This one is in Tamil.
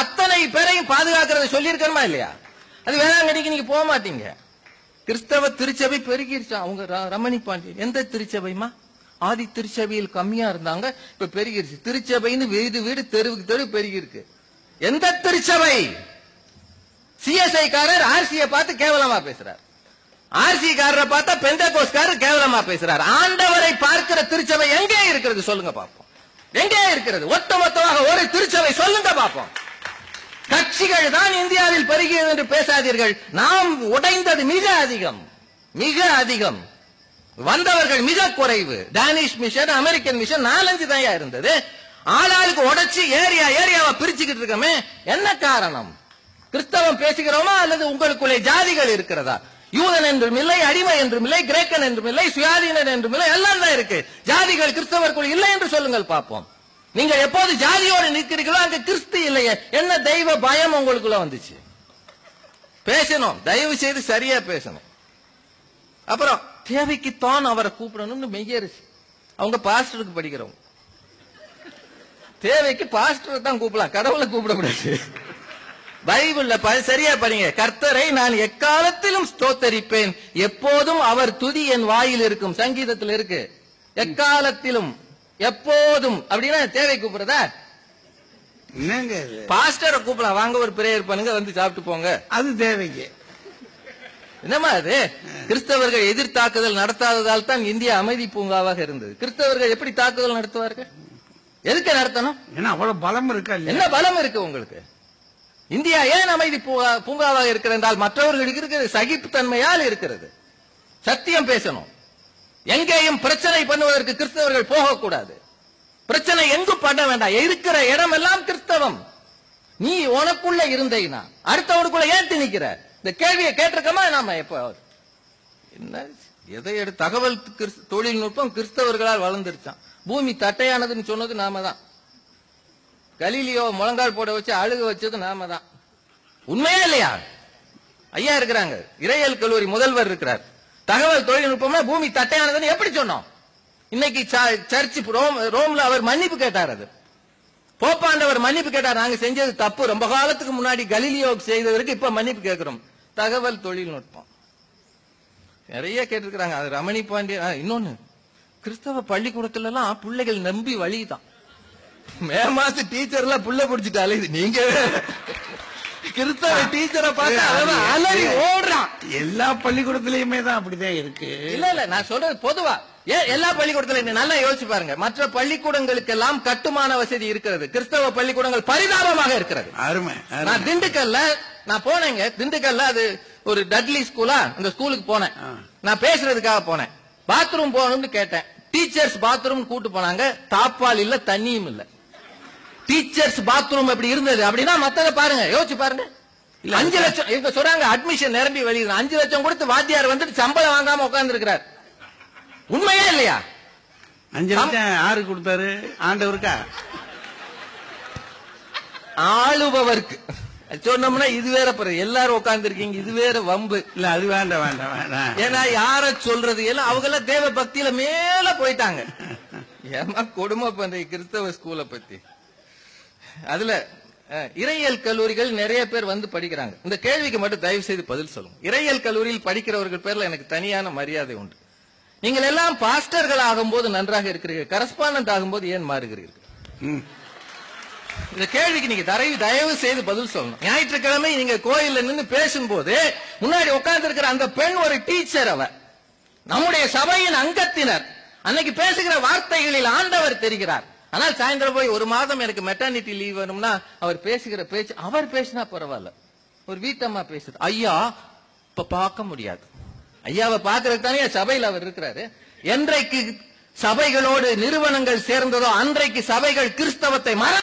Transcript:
அத்தனை பேரையும் பாதுகாக்கிறத சொல்லியிருக்கணுமா இல்லையா? அது வேளாங்கண்ணிக்கு நீங்க போக மாட்டீங்க. கிறிஸ்தவ திருச்சபை பெருகிருச்சா. அவங்க ரமணி பாண்டியன் எந்த திருச்சபைமா ஆதி திருச்சபையில் கம்மியா இருந்தாங்க இப்ப பெருகிருச்சு. திருச்சபைன்னு வீடு வீடு தெருவுக்கு தெரு பெருகிருக்கு. எந்த திருச்சபை? சிஎஸ்ஐ காரர் ஆர்சியை பார்த்து கேவலமா பேசுறார். ஆர்சி காரரை பார்த்தா பெந்தகோஸ்காரர் கேவலமா பேசுறார். ஆண்டவரை பார்க்கிற திருச்சபை எங்கே இருக்கிறது சொல்லுங்க பாப்போம். எங்கே இருக்கிறது? ஒட்டுமொத்தமாக ஒரு திருச்சபை சொல்லுங்க பாப்போம். கட்சிகள் தான் இந்தியாவில் பெருகியது என்று பேசாதீர்கள். நாம் உடைந்தது மிக அதிகம். மிக அதிகம். வந்தவர்கள் மிக குறைவு. டேனிஷ் மிஷன் அமெரிக்கன் மிஷன் நாலஞ்சு தான் இருந்தது. ஆளாளுக்கு உடைச்சு ஏரியா ஏரியாவை பிரிச்சுக்கிட்டு இருக்கமே. என்ன காரணம்? கிறிஸ்தவம் பேசுகிறோமா அல்லது உங்களுக்குள்ளே ஜாதிகள் இருக்கிறதா? யூதன் என்றும் இல்லை அடிமை என்றும் இல்லை கிரேக்கன் என்றும் இல்லை சுயாதீனன் என்றும் இல்லை எல்லாம் தான் இருக்கு. ஜாதிகள் கிறிஸ்தவருக்குள் இல்லை என்று சொல்லுங்கள் பார்ப்போம். நீங்கள் எப்போது ஜாதியோடு நிற்கிறீர்களோ அங்கு கிறிஸ்து இல்லையே. என்ன தெய்வ பயம் உங்களுக்குள்ள வந்துச்சு? பேசணும். தயவு செய்து சரியா பேசணும். அப்புறம் தேவைக்குத்தான் அவரை கூப்பிடணும்னு மெய்யரிசி. அவங்க பாஸ்டருக்கு படிக்கிறவங்க. தேவைக்கு பாஸ்டர் தான் கூப்பிடலாம். கடவுளை கூப்பிடக்கூடாது. பைபிள்ல சரியா படிங்க. கர்த்தரை நான் எக்காலத்திலும் ஸ்தோத்தரிப்பேன். எப்போதும் அவர் துதி என் வாயில் இருக்கும். சங்கீதத்தில் இருக்கு. எக்காலத்திலும் எப்போதும். அப்படின்னா தேவை கூப்பிடுறதா? என்னங்க பாஸ்டரை கூப்பிடலாம். வாங்க ஒரு பிரேயர் பண்ணுங்க வந்து சாப்பிட்டு போங்க. அது தேவைக்கு. என்னமா அது? கிறிஸ்தவர்கள் எதிர் தாக்குதல் நடத்தாததால் தான் இந்தியா அமைதி பூங்காவாக இருந்தது. கிறிஸ்தவர்கள் எப்படி தாக்குதல் நடத்துவார்கள்? எதுக்கு நடத்தணும்? ஏன்னா அவ்வளவு பலம் இருக்கா என்ன பலம் இருக்கு உங்களுக்கு? இந்தியா ஏன் அமைதி பூங்கா- பூங்காவாக இருக்கிறது என்றால் மற்றவர்களுக்கு இருக்கிறது சகிப்புத்தன்மையால் இருக்கிறது. சத்தியம் பேசணும். எங்கேயும் பிரச்சனை பண்ணுவதற்கு கிறிஸ்தவர்கள் போகக்கூடாது. பிரச்சனை எங்கு பண்ண வேண்டாம். இருக்கிற இடம் எல்லாம் கிறிஸ்தவம். நீ உனக்குள்ள இருந்தீங்கன்னா அடுத்தவனுக்குள்ள ஏன் திணிக்கிற? இந்த கேள்வியை கேட்டிருக்கமா? நாம எப்போ என்ன? எதை எடு தகவல் தொழில்நுட்பம் கிறிஸ்தவர்களால் வளர்ந்துருச்சான் பூமி தட்டையானதுன்னு சொன்னது நாம தான். கலீலியோ முழங்கால் போட வச்சு அழுக வச்சது நாம தான். உண்மையா இல்லையா? ஐயா இருக்கிறாங்க. இறையல் கல்லூரி முதல்வர் இருக்கிறார். தகவல் தொழில்நுட்பம்னா பூமி தட்டையானதுன்னு எப்படி சொன்னோம்? இன்னைக்கு சர்ச் ரோம் ரோம்ல அவர் மன்னிப்பு கேட்டார் அது. போப்பாண்டவர் மன்னிப்பு கேட்டார் நாங்க செஞ்சது தப்பு. ரொம்ப காலத்துக்கு முன்னாடி கலீலியோ செய்ததற்கு இப்ப மன்னிப்பு கேட்கிறோம். தகவல் தொழில்நுட்பம் நிறைய கேட்டிருக்கிறாங்க. அது ரமணி பாண்டிய இன்னொன்னு. கிறிஸ்தவ பள்ளிக்கூடத்துல எல்லாம் பிள்ளைகள் நம்பி வழிதான். மே மாச டீச்சர்ல புள்ள பிடிச்சிட்டு அலையுது நீங்க. கிறிஸ்தவ டீச்சரை பார்த்து அவன் அலறி ஓடுறான். எல்லா பள்ளிக்கூடத்திலயுமே தான் அப்படிதான் இருக்கு. இல்ல இல்ல நான் சொல்றது பொதுவா. எல்லா பள்ளிக்கூடத்துல நல்லா யோசிச்சு பாருங்க. மற்ற பள்ளிக்கூடங்களுக்கெல்லாம் கட்டுமான வசதி இருக்கிறது. கிறிஸ்தவ பள்ளிக்கூடங்கள் பரிதாபமாக இருக்கிறது. நான் திண்டுக்கல்ல நான் போனேங்க. திண்டுக்கல்ல அது ஒரு டட்லி ஸ்கூலா அந்த ஸ்கூலுக்கு போனேன். நான் பேசுறதுக்காக போனேன். பாத்ரூம் போகணும்னு கேட்டேன். டீச்சர்ஸ் பாத்ரூம் கூட்டு போனாங்க. தாப்பால் இல்ல தண்ணியும் இல்ல. டீச்சர்ஸ் பாத்ரூம் எப்படி இருந்தது? அப்படின்னா மத்தத பாருங்க. யோசிச்சு பாருங்க. அஞ்சு லட்சம் இவங்க சொல்றாங்க அட்மிஷன் நிரம்பி வெளியில அஞ்சு லட்சம் கொடுத்து வாத்தியார் வந்துட்டு சம்பளம் வாங்காம உட்கார்ந்து இருக்கிறார் உண்மையா இல்லையா? அஞ்சு லட்சம் யாரு கொடுத்தாரு. ஆண்டவருக்கா ஆளுபவருக்கு. சொன்னோம்னா இது வேற பிறகு எல்லாரும் உட்கார்ந்து இருக்கீங்க இது வேற வம்பு. இல்ல அது வேண்டாம் வேண்டாம் வேண்டாம். ஏன்னா யார சொல்றது? எல்லாம் அவங்க எல்லாம் தேவ பக்தியில மேல போயிட்டாங்க. ஏமா கொடுமை பண்றீங்க கிறிஸ்தவ ஸ்கூலை பத்தி? அதுல அஹ், இறையியல் கல்லூரிகள் நிறைய பேர் வந்து படிக்கிறாங்க. இந்த கேள்விக்கு மட்டும் தயவு செய்து பதில் சொல்லுங்க. இறையியல் கல்லூரியில் படிக்கிறவர்கள் பேர்ல எனக்கு தனியான மரியாதை உண்டு. நீங்கள் எல்லாம் பாஸ்டர்கள் ஆகும்போது நன்றாக இருக்கிறீர்கள். கரஸ்பாண்டன்ட் ஆகும்போது ஏன் மாறுகிறீர்கள். இந்த கேள்விக்கு நீங்க தயவு தயவு செய்து பதில் சொல்லணும். ஞாயிற்றுக்கிழமை நீங்க கோயில்ல நின்னு பேசும்போது முன்னாடி உட்கார்ந்து இருக்கிற அந்த பெண் ஒரு டீச்சர் அவ. நம்முடைய சபையின் அங்கத்தினர். அன்னைக்கு பேசுகிற வார்த்தைகளில் ஆண்டவர் தெரிகிறார். ஆனால் சாயந்தரம் போய் ஒரு மாதம் எனக்கு மெட்டர்னிட்டி லீவ் வேணும்னா அவர் பேசுகிற பேச்சு அவர் பேசினா பரவாயில்ல. ஒரு வீட்டம்மா பேசுது. ஐயா இப்ப பார்க்க முடியாது. ஐயாவை பார்க்கறதுக்கு தானே சபையில் அவர் இருக்கிறாரு. என்றைக்கு சபைகளோடு நிறுவனங்கள் சேர்ந்ததோ அன்றைக்கு சபைகள் கிறிஸ்தவத்தை மற